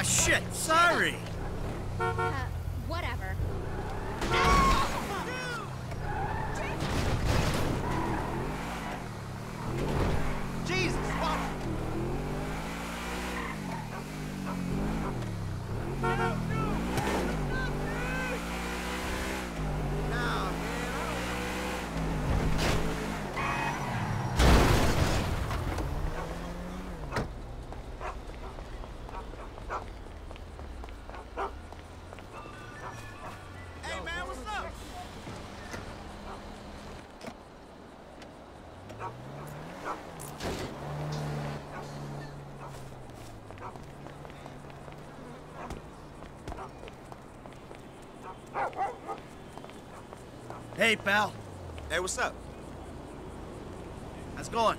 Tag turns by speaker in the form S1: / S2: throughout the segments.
S1: Oh
S2: shit, sorry.
S3: Uh,
S2: Hey, pal.
S4: Hey, what's up?
S2: How's it going?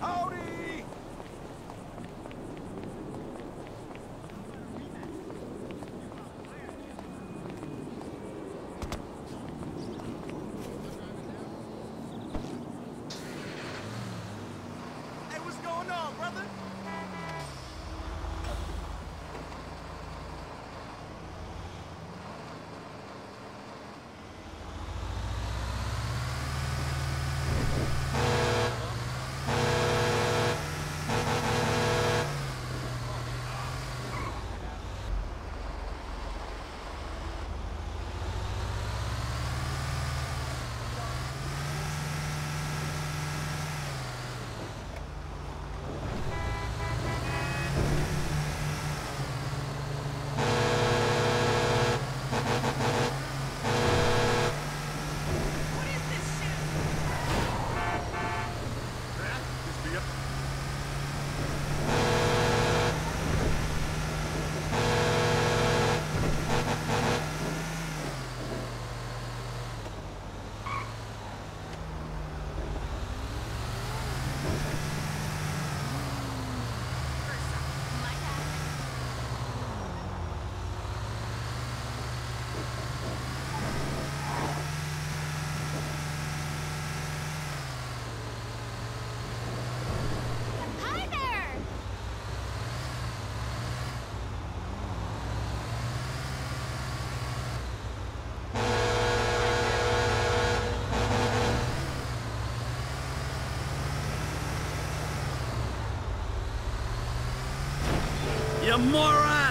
S4: Howdy! Hey, what's going on, brother?
S3: Hi there!
S2: You moron!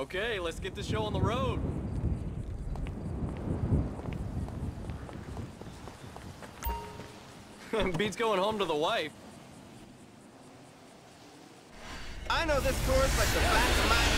S5: Okay, let's get the show on the road. Beats going home to the wife.
S4: I know this course like the back of my